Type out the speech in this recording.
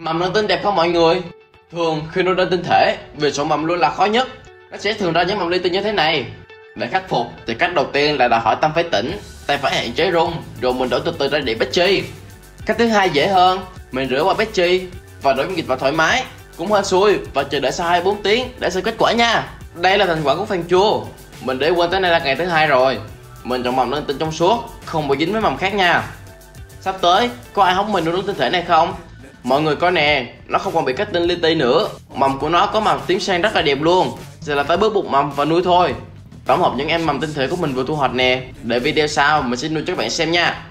Mầm lên tinh đẹp không mọi người? Thường khi nuôi lên tinh thể, việc sổ mầm luôn là khó nhất. Nó sẽ thường ra những mầm ly tinh như thế này. Để khắc phục thì cách đầu tiên là đòi hỏi tâm phải tỉnh, tay phải hạn chế rung, rồi mình đổ từ từ ra đĩa chi Cách thứ hai dễ hơn, mình rửa qua chi và đổ dung dịch vào thoải mái, cũng hên xui và chờ đợi sau 24 tiếng để xem kết quả nha. Đây là thành quả của phần chua. Mình để quên tới nay là ngày thứ hai rồi. Mình chọn mầm lên tinh trong suốt, không bị dính với mầm khác nha. Sắp tới, có ai hóng mình nuôi tinh thể này không? Mọi người coi nè, nó không còn bị cách tinh li ti nữa. Mầm của nó có màu tím sang rất là đẹp luôn. Giờ là tới bước bụng mầm và nuôi thôi. Tổng hợp những em mầm tinh thể của mình vừa thu hoạch nè. Để video sau mình sẽ nuôi cho các bạn xem nha.